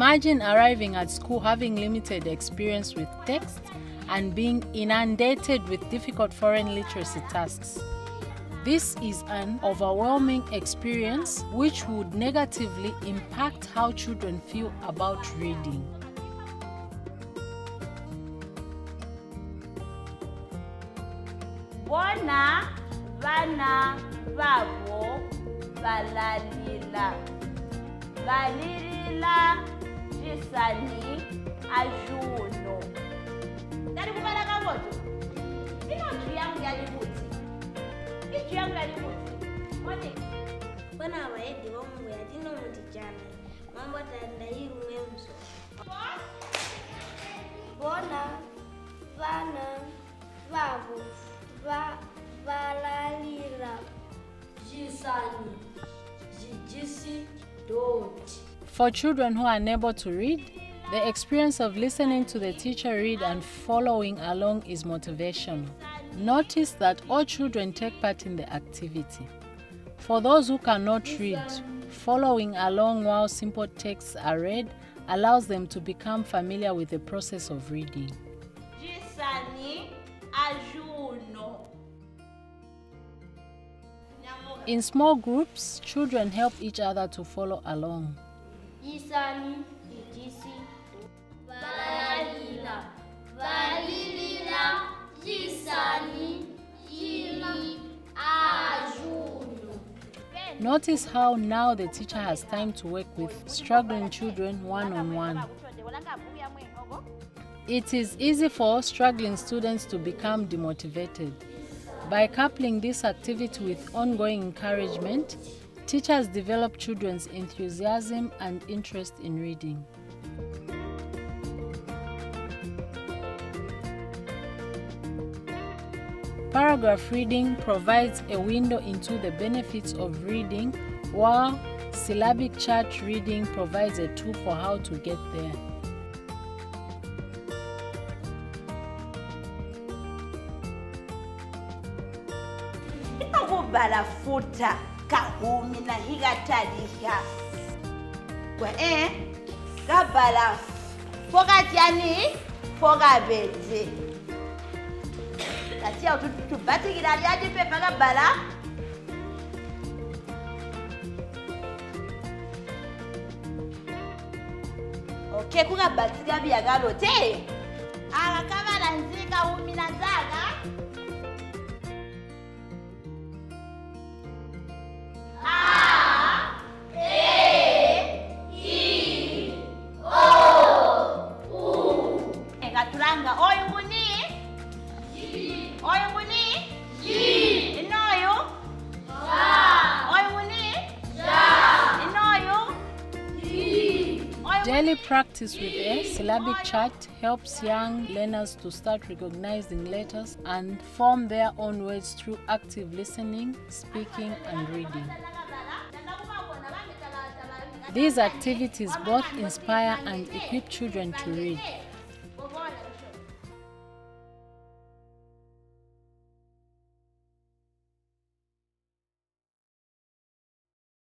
Imagine arriving at school having limited experience with text and being inundated with difficult foreign literacy tasks. This is an overwhelming experience which would negatively impact how children feel about reading. bona vana vavo valalila valilila Tinisani ajuno. Dari kubala kangoto. Ino juu yangu ya libuti. Ino juu yangu ya libuti. Mone. Bona abayedi bomu ya dino mutijana. Mambo tandai umemzo. Bona vana vavo va valalira jisani jijisi doti. For children who are unable to read, the experience of listening to the teacher read and following along is motivational. Notice that all children take part in the activity. For those who cannot read, following along while simple texts are read allows them to become familiar with the process of reading. In small groups, children help each other to follow along. Jisani jijisi valalira valilira jisani jili ajuno Notice how now the teacher has time to work with struggling children one on one. It is easy for struggling students to become demotivated. By coupling this activity with ongoing encouragement, teachers develop children's enthusiasm and interest in reading. Paragraph reading provides a window into the benefits of reading, while syllabic chart reading provides a tool for how to get there. inokubhala futa kahumi na higataliha gwe eh gabalansi pokatyani pokabete katiya jipe lyajipepa gabala okay kugabatikabiyagalote akakaba Daily practice with a syllabic chart helps young learners to start recognizing letters and form their own words through active listening, speaking, and reading. These activities both inspire and equip children to read.